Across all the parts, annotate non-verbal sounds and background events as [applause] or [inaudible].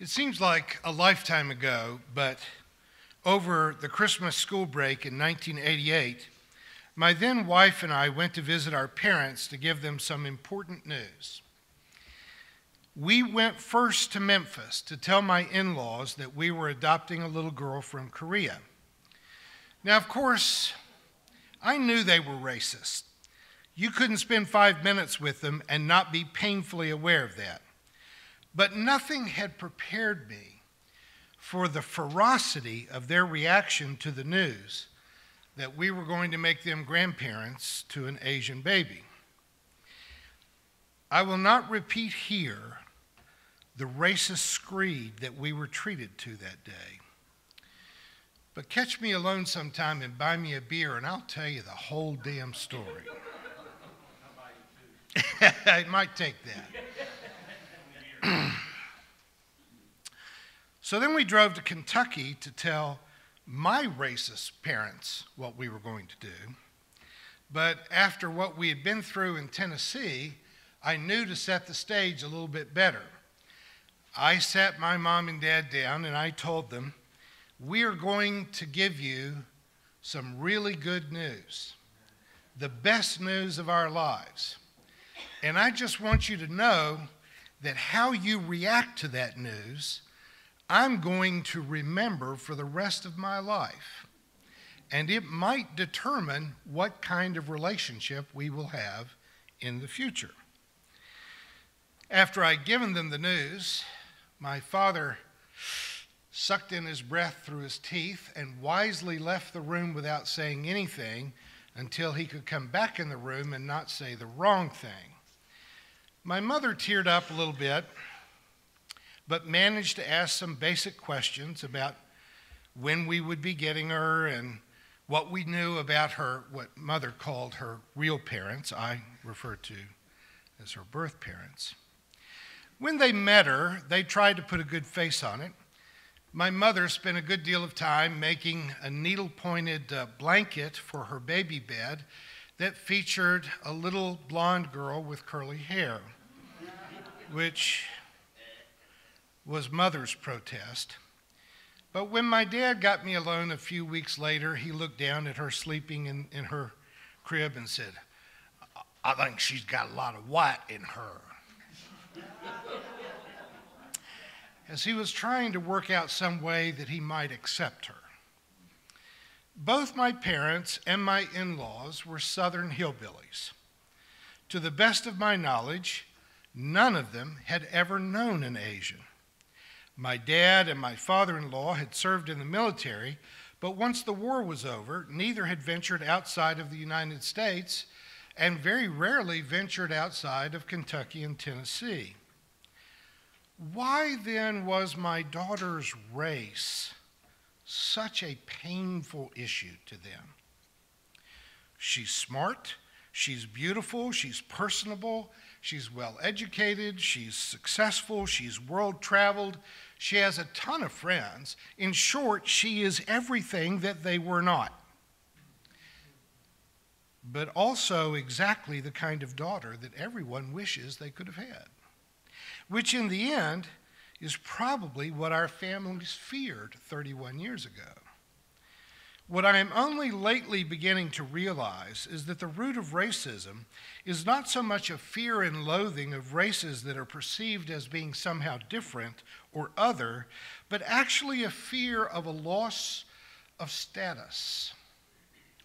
It seems like a lifetime ago, but over the Christmas school break in 1988, my then wife and I went to visit our parents to give them some important news. We went first to Memphis to tell my in laws that we were adopting a little girl from Korea. Now, of course, I knew they were racist. You couldn't spend five minutes with them and not be painfully aware of that. But nothing had prepared me for the ferocity of their reaction to the news that we were going to make them grandparents to an Asian baby. I will not repeat here the racist screed that we were treated to that day. But catch me alone sometime and buy me a beer, and I'll tell you the whole damn story. [laughs] it might take that. So then we drove to Kentucky to tell my racist parents what we were going to do. But after what we had been through in Tennessee, I knew to set the stage a little bit better. I sat my mom and dad down and I told them, We are going to give you some really good news, the best news of our lives. And I just want you to know that how you react to that news, I'm going to remember for the rest of my life. And it might determine what kind of relationship we will have in the future. After I'd given them the news, my father sucked in his breath through his teeth and wisely left the room without saying anything until he could come back in the room and not say the wrong thing. My mother teared up a little bit, but managed to ask some basic questions about when we would be getting her and what we knew about her, what mother called her real parents, I refer to as her birth parents. When they met her, they tried to put a good face on it. My mother spent a good deal of time making a needle pointed uh, blanket for her baby bed that featured a little blonde girl with curly hair, which was mother's protest. But when my dad got me alone a few weeks later, he looked down at her sleeping in, in her crib and said, I think she's got a lot of white in her. As he was trying to work out some way that he might accept her. Both my parents and my in laws were Southern hillbillies. To the best of my knowledge, none of them had ever known an Asian. My dad and my father in law had served in the military, but once the war was over, neither had ventured outside of the United States and very rarely ventured outside of Kentucky and Tennessee. Why then was my daughter's race? such a painful issue to them. She's smart, she's beautiful, she's personable, she's well educated, she's successful, she's world traveled, she has a ton of friends. In short, she is everything that they were not. But also exactly the kind of daughter that everyone wishes they could have had. Which in the end is probably what our families feared 31 years ago. What I am only lately beginning to realize is that the root of racism is not so much a fear and loathing of races that are perceived as being somehow different or other, but actually a fear of a loss of status,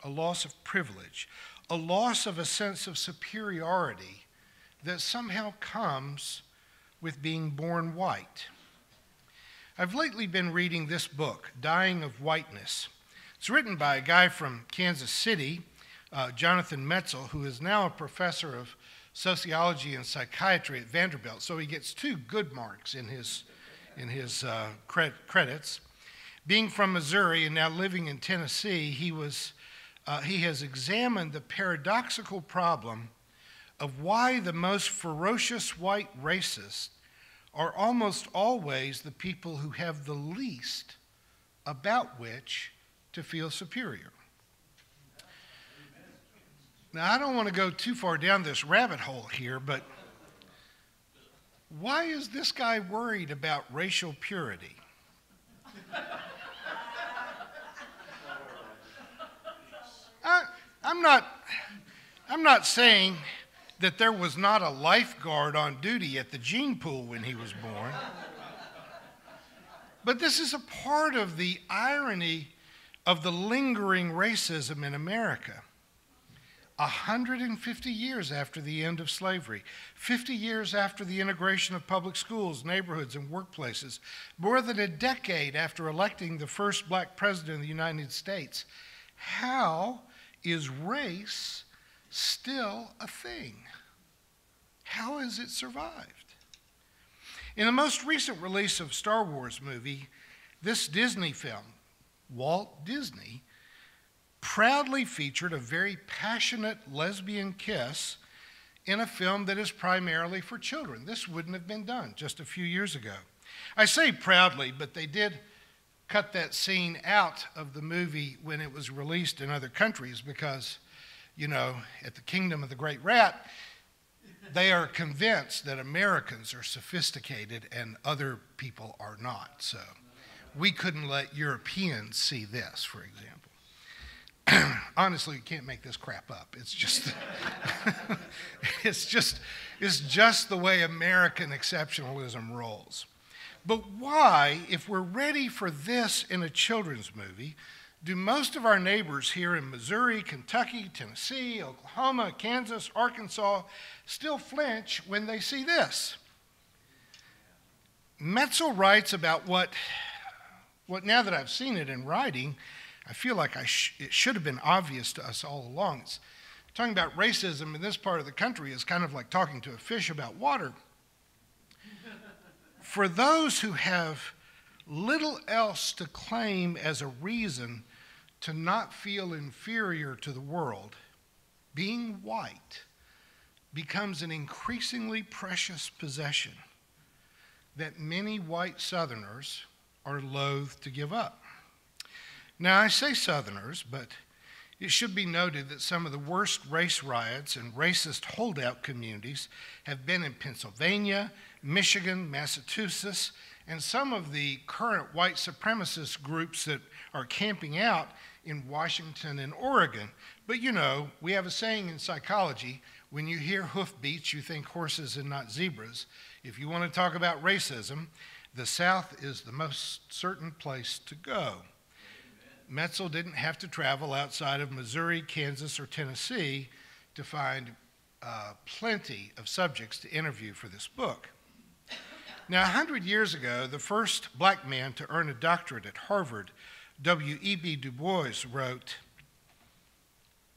a loss of privilege, a loss of a sense of superiority that somehow comes with being born white. I've lately been reading this book, Dying of Whiteness. It's written by a guy from Kansas City, uh, Jonathan Metzl, who is now a professor of sociology and psychiatry at Vanderbilt. So he gets two good marks in his, in his uh, credits. Being from Missouri and now living in Tennessee, he, was, uh, he has examined the paradoxical problem of why the most ferocious white racists are almost always the people who have the least about which to feel superior. Now, I don't want to go too far down this rabbit hole here, but why is this guy worried about racial purity? I, I'm not, I'm not saying that there was not a lifeguard on duty at the gene pool when he was born. But this is a part of the irony of the lingering racism in America. 150 years after the end of slavery, 50 years after the integration of public schools, neighborhoods, and workplaces, more than a decade after electing the first black president of the United States, how is race still a thing? How has it survived? In the most recent release of Star Wars movie, this Disney film, Walt Disney, proudly featured a very passionate lesbian kiss in a film that is primarily for children. This wouldn't have been done just a few years ago. I say proudly, but they did cut that scene out of the movie when it was released in other countries because, you know, at the Kingdom of the Great Rat, they are convinced that Americans are sophisticated and other people are not. So we couldn't let Europeans see this, for example. [clears throat] honestly, you can't make this crap up. It's just, [laughs] it's just, it's just the way American exceptionalism rolls. But why, if we're ready for this in a children's movie, do most of our neighbors here in Missouri, Kentucky, Tennessee, Oklahoma, Kansas, Arkansas still flinch when they see this? Metzl writes about what, what now that I've seen it in writing, I feel like I sh- it should have been obvious to us all along. It's, talking about racism in this part of the country is kind of like talking to a fish about water. [laughs] For those who have little else to claim as a reason to not feel inferior to the world, being white becomes an increasingly precious possession that many white Southerners are loath to give up. Now, I say Southerners, but it should be noted that some of the worst race riots and racist holdout communities have been in Pennsylvania, Michigan, Massachusetts, and some of the current white supremacist groups that are camping out in Washington and Oregon. But you know, we have a saying in psychology when you hear hoofbeats, you think horses and not zebras. If you want to talk about racism, the South is the most certain place to go. Metzl didn't have to travel outside of Missouri, Kansas, or Tennessee to find uh, plenty of subjects to interview for this book. Now, 100 years ago, the first black man to earn a doctorate at Harvard, W.E.B. Du Bois, wrote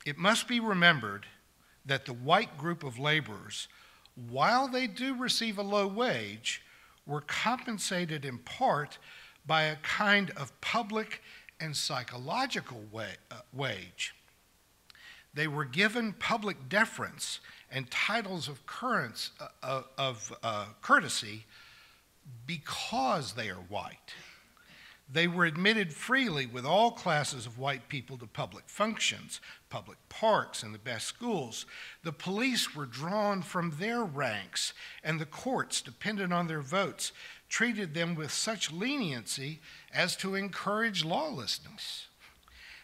It must be remembered that the white group of laborers, while they do receive a low wage, were compensated in part by a kind of public and psychological uh, wage. They were given public deference and titles of, currents, uh, of uh, courtesy because they are white. They were admitted freely with all classes of white people to public functions, public parks, and the best schools. The police were drawn from their ranks, and the courts, dependent on their votes, treated them with such leniency as to encourage lawlessness.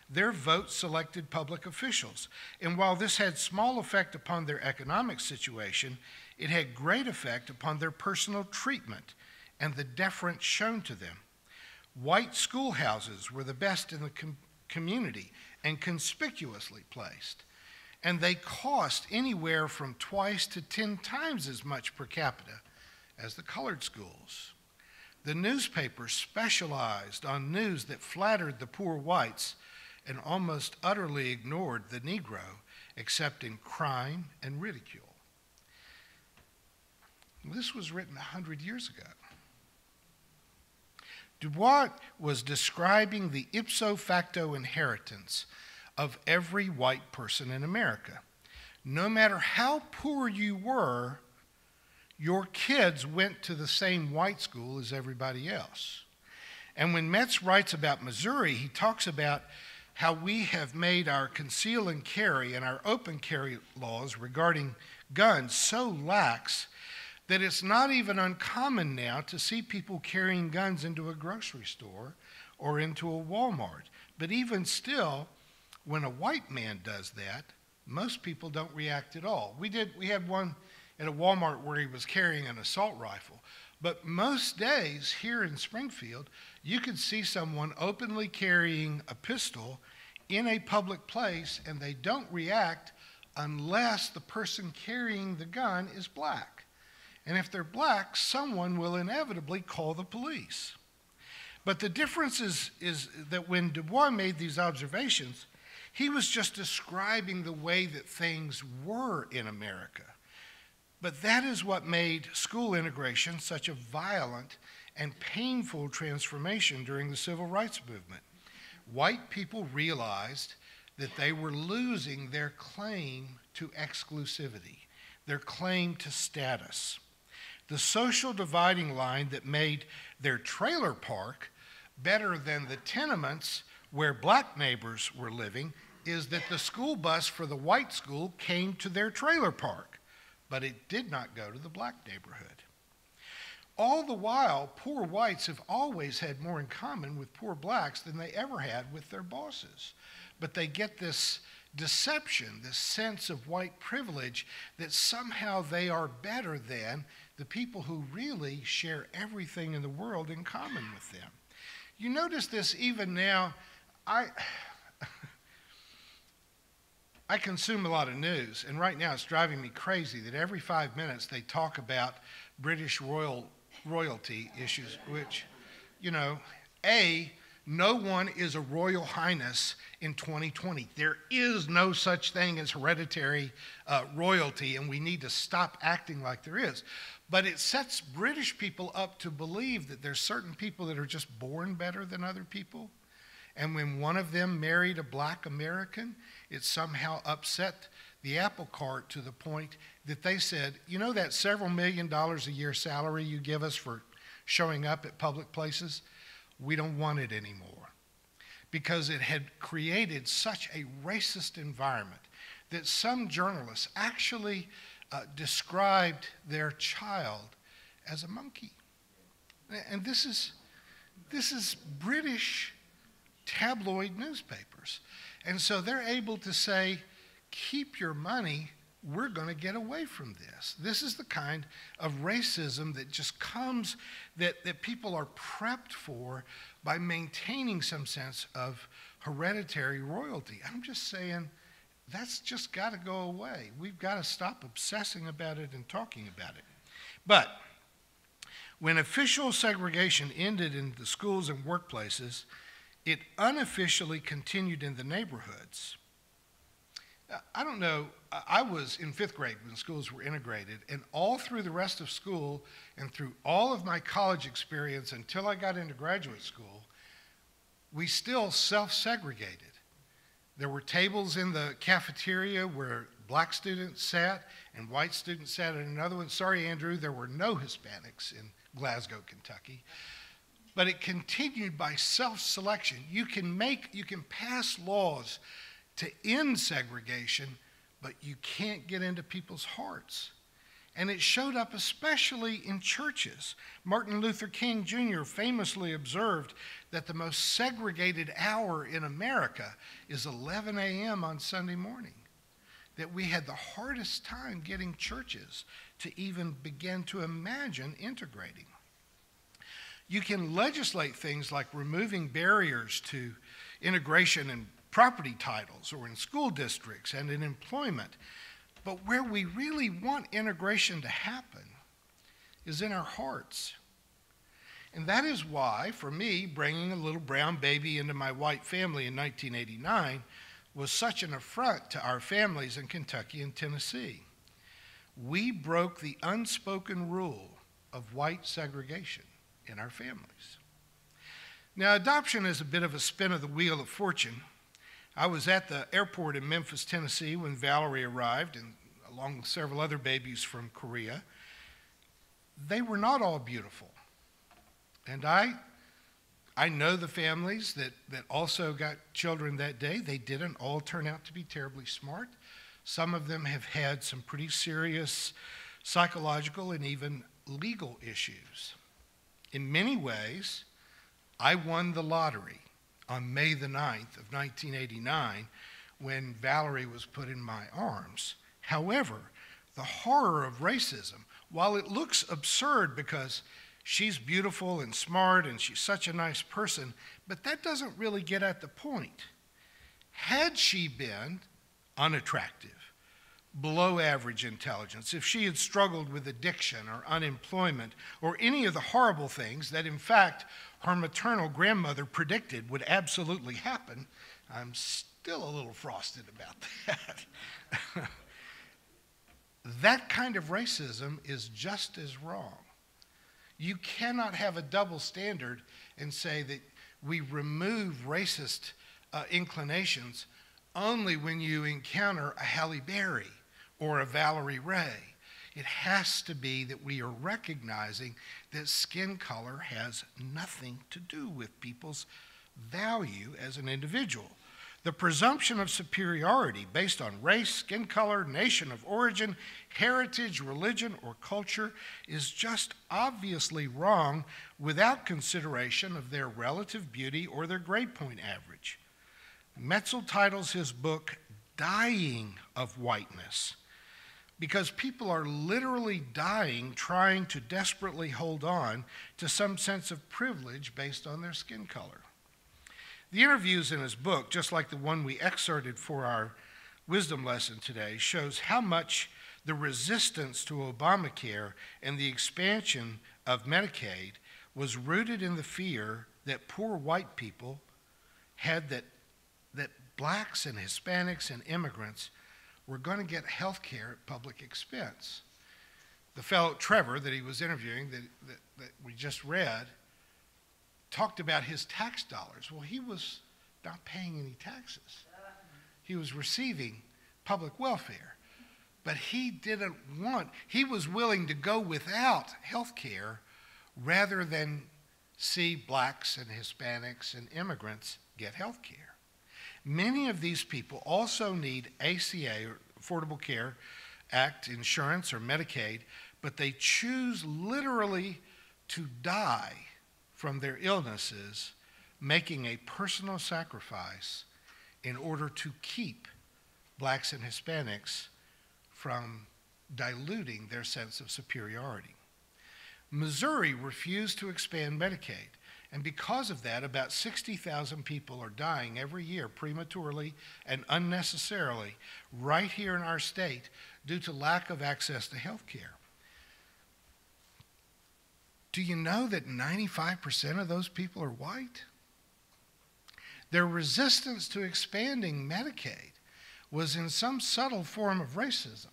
Their votes selected public officials, and while this had small effect upon their economic situation, it had great effect upon their personal treatment and the deference shown to them. White schoolhouses were the best in the com- community and conspicuously placed, and they cost anywhere from twice to ten times as much per capita as the colored schools. The newspapers specialized on news that flattered the poor whites and almost utterly ignored the Negro, except in crime and ridicule. This was written 100 years ago. Du Bois was describing the ipso facto inheritance of every white person in America. No matter how poor you were, your kids went to the same white school as everybody else. And when Metzl writes about Missouri, he talks about how we have made our conceal and carry and our open carry laws regarding guns so lax that it's not even uncommon now to see people carrying guns into a grocery store or into a Walmart. But even still, when a white man does that, most people don't react at all. We did we had one at a Walmart where he was carrying an assault rifle. But most days here in Springfield, you could see someone openly carrying a pistol in a public place and they don't react unless the person carrying the gun is black. And if they're black, someone will inevitably call the police. But the difference is, is that when Du Bois made these observations, he was just describing the way that things were in America. But that is what made school integration such a violent and painful transformation during the civil rights movement. White people realized that they were losing their claim to exclusivity, their claim to status. The social dividing line that made their trailer park better than the tenements where black neighbors were living is that the school bus for the white school came to their trailer park, but it did not go to the black neighborhood. All the while, poor whites have always had more in common with poor blacks than they ever had with their bosses. But they get this deception, this sense of white privilege that somehow they are better than the people who really share everything in the world in common with them. You notice this even now. I. [sighs] I consume a lot of news, and right now it's driving me crazy that every five minutes they talk about British royal royalty issues, which, you know, A, no one is a royal highness in 2020. There is no such thing as hereditary uh, royalty, and we need to stop acting like there is. But it sets British people up to believe that there's certain people that are just born better than other people. And when one of them married a black American, it somehow upset the apple cart to the point that they said, you know, that several million dollars a year salary you give us for showing up at public places? We don't want it anymore. Because it had created such a racist environment that some journalists actually uh, described their child as a monkey. And this is, this is British tabloid newspapers. And so they're able to say, keep your money we're going to get away from this. This is the kind of racism that just comes, that, that people are prepped for by maintaining some sense of hereditary royalty. I'm just saying that's just got to go away. We've got to stop obsessing about it and talking about it. But when official segregation ended in the schools and workplaces, it unofficially continued in the neighborhoods. I don't know. I was in fifth grade when schools were integrated, and all through the rest of school and through all of my college experience until I got into graduate school, we still self segregated. There were tables in the cafeteria where black students sat and white students sat at another one. Sorry, Andrew, there were no Hispanics in Glasgow, Kentucky. But it continued by self selection. You can make, you can pass laws to end segregation, but you can't get into people's hearts. And it showed up especially in churches. Martin Luther King Jr. famously observed that the most segregated hour in America is 11 a.m. on Sunday morning. That we had the hardest time getting churches to even begin to imagine integrating. You can legislate things like removing barriers to integration and property titles or in school districts and in employment. But where we really want integration to happen is in our hearts. And that is why, for me, bringing a little brown baby into my white family in 1989 was such an affront to our families in Kentucky and Tennessee. We broke the unspoken rule of white segregation in our families. Now, adoption is a bit of a spin of the wheel of fortune I was at the airport in Memphis, Tennessee when Valerie arrived, and along with several other babies from Korea. They were not all beautiful. And I, I know the families that, that also got children that day. They didn't all turn out to be terribly smart. Some of them have had some pretty serious psychological, and even legal issues. In many ways, I won the lottery on May the 9th of 1989 when Valerie was put in my arms. However, the horror of racism, while it looks absurd because she's beautiful and smart and she's such a nice person, but that doesn't really get at the point. Had she been unattractive, below average intelligence, if she had struggled with addiction or unemployment or any of the horrible things that, in fact, her maternal grandmother predicted would absolutely happen, I'm still a little frosted about [laughs] that. that kind of racism is just as wrong. You cannot have a double standard and say that we remove racist uh, inclinations only when you encounter a Halle Berry or a Valerie Ray. It has to be that we are recognizing that skin color has nothing to do with people's value as an individual. The presumption of superiority based on race, skin color, nation of origin, heritage, religion, or culture is just obviously wrong without consideration of their relative beauty or their grade point average. Metzl titles his book Dying of Whiteness because people are literally dying trying to desperately hold on to some sense of privilege based on their skin color. The interviews in his book, just like the one we excerpted for our wisdom lesson today, shows how much the resistance to Obamacare and the expansion of Medicaid was rooted in the fear that poor white people had that, that blacks and Hispanics and immigrants were going to get health care at public expense. The fellow Trevor that he was interviewing, that, that, that we just read, talked about his tax dollars. Well, he was not paying any taxes, he was receiving public welfare. But he didn't want, he was willing to go without health care rather than see blacks and Hispanics and immigrants get health care. Many of these people also need ACA, or Affordable Care Act insurance or Medicaid, but they choose literally to die from their illnesses, making a personal sacrifice in order to keep blacks and Hispanics from diluting their sense of superiority. Missouri refused to expand Medicaid and because of that, about 60,000 people are dying every year prematurely and unnecessarily right here in our state due to lack of access to health care. Do you know that 95% of those people are white? Their resistance to expanding Medicaid was in some subtle form of racism.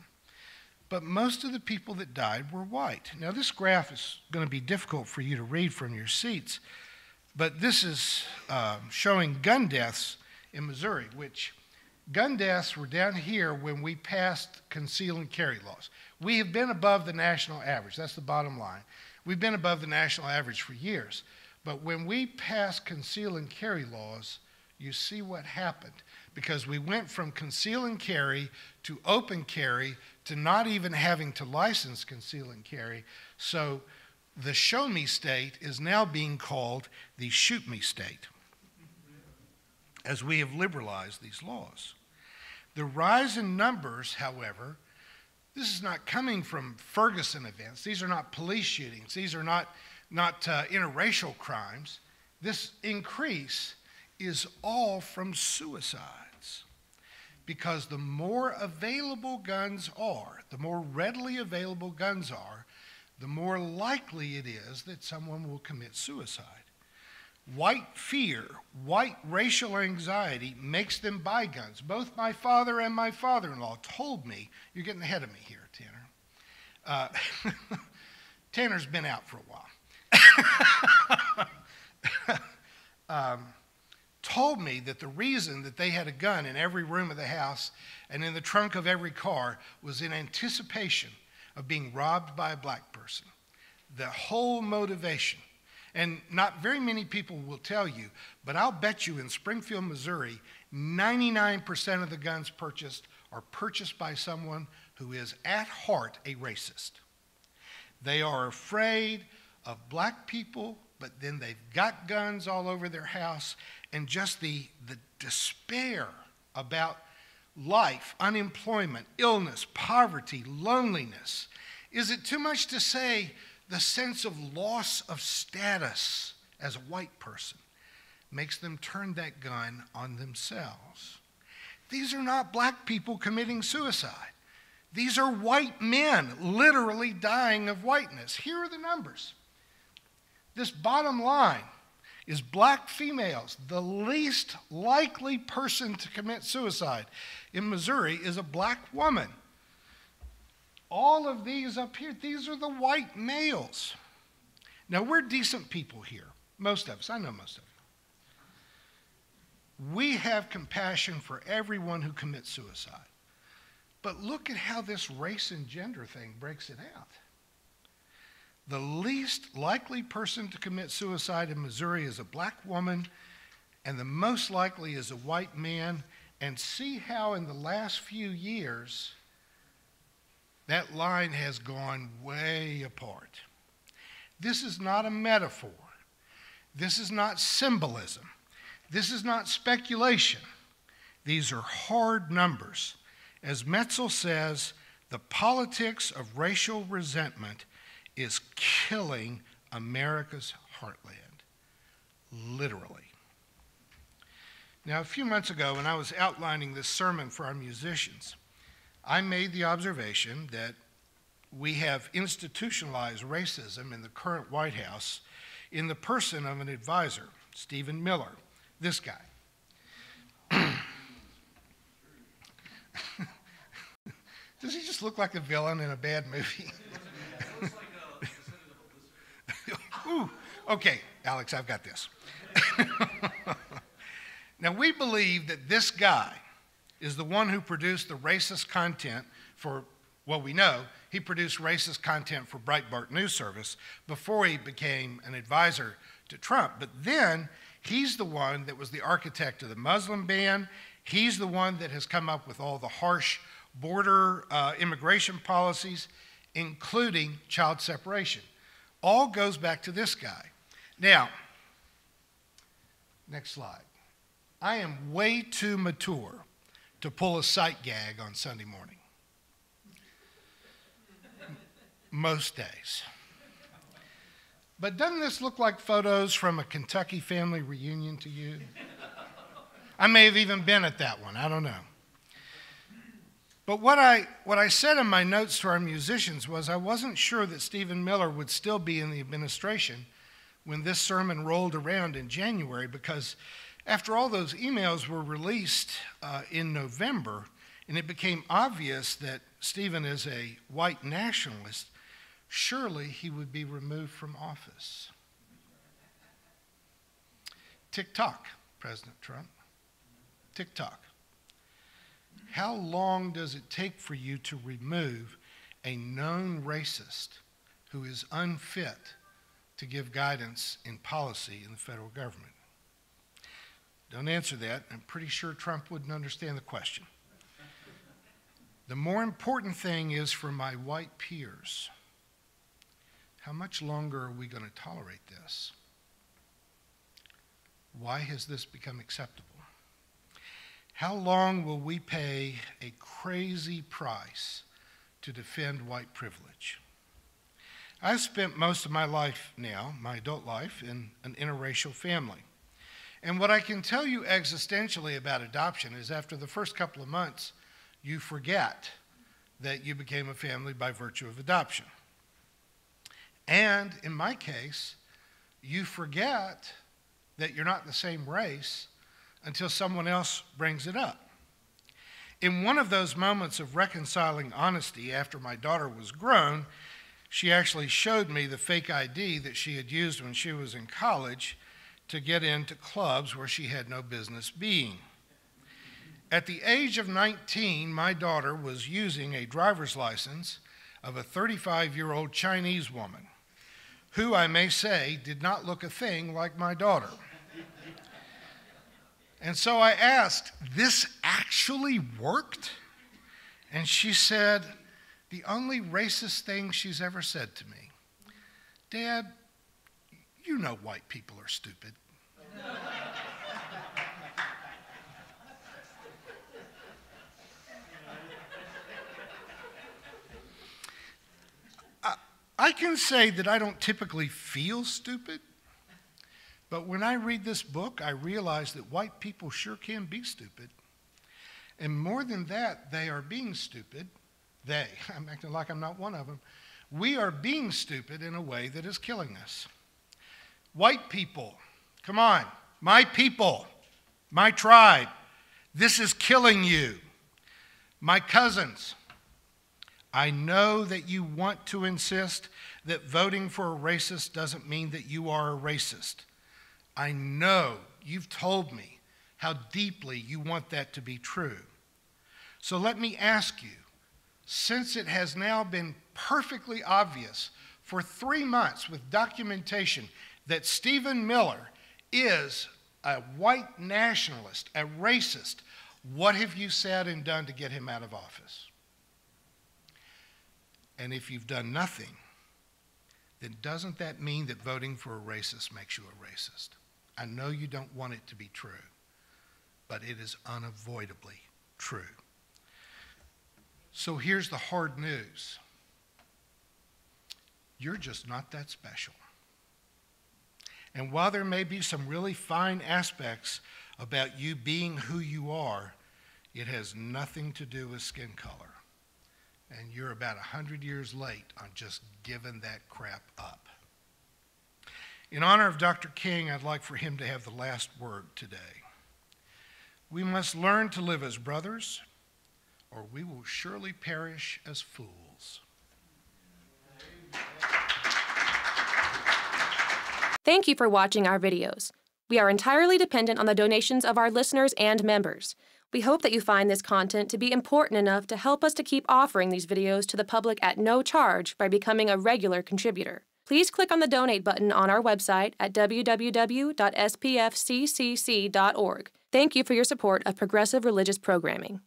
But most of the people that died were white. Now, this graph is going to be difficult for you to read from your seats but this is uh, showing gun deaths in Missouri, which gun deaths were down here when we passed conceal and carry laws. We have been above the national average. That's the bottom line. We've been above the national average for years. But when we passed conceal and carry laws, you see what happened. Because we went from conceal and carry to open carry to not even having to license conceal and carry. So the show me state is now being called the shoot me state as we have liberalized these laws. The rise in numbers, however, this is not coming from Ferguson events. These are not police shootings. These are not, not uh, interracial crimes. This increase is all from suicides. Because the more available guns are, the more readily available guns are, the more likely it is that someone will commit suicide. White fear, white racial anxiety makes them buy guns. Both my father and my father in law told me, you're getting ahead of me here, Tanner. Uh, [laughs] Tanner's been out for a while. [laughs] um, told me that the reason that they had a gun in every room of the house and in the trunk of every car was in anticipation of being robbed by a black person. The whole motivation. And not very many people will tell you, but I'll bet you in Springfield, Missouri, 99% of the guns purchased are purchased by someone who is at heart a racist. They are afraid of black people, but then they've got guns all over their house, and just the, the despair about life, unemployment, illness, poverty, loneliness. Is it too much to say the sense of loss of status as a white person makes them turn that gun on themselves? These are not black people committing suicide. These are white men literally dying of whiteness. Here are the numbers. This bottom line is black females. The least likely person to commit suicide in Missouri is a black woman. All of these up here, these are the white males. Now, we're decent people here, most of us. I know most of you. We have compassion for everyone who commits suicide. But look at how this race and gender thing breaks it out. The least likely person to commit suicide in Missouri is a black woman, and the most likely is a white man. And see how in the last few years that line has gone way apart. This is not a metaphor. This is not symbolism. This is not speculation. These are hard numbers. As Metzl says, the politics of racial resentment is killing America's heartland, literally. Now, a few months ago, when I was outlining this sermon for our musicians, I made the observation that we have institutionalized racism in the current White House in the person of an advisor, Stephen Miller, this guy. [laughs] Does he just look like a villain in a bad movie? [laughs] Ooh, okay, Alex, I've got this. [laughs] now, we believe that this guy is the one who produced the racist content for, well, we know he produced racist content for Breitbart News Service before he became an advisor to Trump. But then he's the one that was the architect of the Muslim ban. He's the one that has come up with all the harsh border uh, immigration policies, including child separation all goes back to this guy. Now, next slide. I am way too mature to pull a sight gag on Sunday morning. Most days. But doesn't this look like photos from a Kentucky family reunion to you? I may have even been at that one, I don't know. But what I, what I said in my notes to our musicians was I wasn't sure that Stephen Miller would still be in the administration when this sermon rolled around in January because after all those emails were released uh, in November and it became obvious that Stephen is a white nationalist, surely he would be removed from office. Tick tock, President Trump. Tick tock. How long does it take for you to remove a known racist who is unfit to give guidance in policy in the federal government? Don't answer that. I'm pretty sure Trump wouldn't understand the question. The more important thing is for my white peers how much longer are we going to tolerate this? Why has this become acceptable? How long will we pay a crazy price to defend white privilege? I've spent most of my life now, my adult life, in an interracial family. And what I can tell you existentially about adoption is after the first couple of months, you forget that you became a family by virtue of adoption. And in my case, you forget that you're not the same race until someone else brings it up. In one of those moments of reconciling honesty after my daughter was grown, she actually showed me the fake ID that she had used when she was in college to get into clubs where she had no business being. At the age of 19, my daughter was using a driver's license of a 35 year old Chinese woman, who I may say did not look a thing like my daughter. And so I asked, This actually worked? And she said, the only racist thing she's ever said to me. Dad, you know white people are stupid. [laughs] I can say that I don't typically feel stupid, but when I read this book, I realize that white people sure can be stupid. And more than that, they are being stupid. They, [laughs] I'm acting like I'm not one of them. We are being stupid in a way that is killing us. White people, come on, my people, my tribe, this is killing you. My cousins, I know that you want to insist that voting for a racist doesn't mean that you are a racist. I know you've told me how deeply you want that to be true. So let me ask you since it has now been perfectly obvious for three months with documentation that Stephen Miller is a white nationalist, a racist, what have you said and done to get him out of office? And if you've done nothing, then doesn't that mean that voting for a racist makes you a racist? I know you don't want it to be true, but it is unavoidably true. So here's the hard news you're just not that special. And while there may be some really fine aspects about you being who you are, it has nothing to do with skin color and you're about 100 years late on just giving that crap up. In honor of Dr. King, I'd like for him to have the last word today. We must learn to live as brothers, or we will surely perish as fools. Thank you for watching our videos. We are entirely dependent on the donations of our listeners and members. We hope that you find this content to be important enough to help us to keep offering these videos to the public at no charge by becoming a regular contributor. Please click on the donate button on our website at www.spfccc.org. Thank you for your support of progressive religious programming.